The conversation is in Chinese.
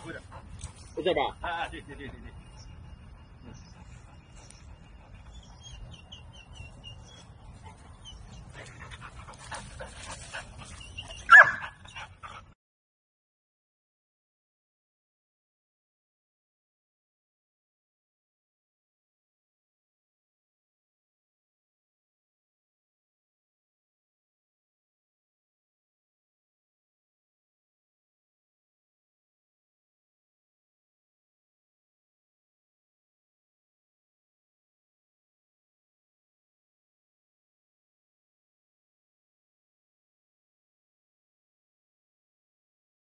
好，快点。在这儿。哎哎，对对对。对对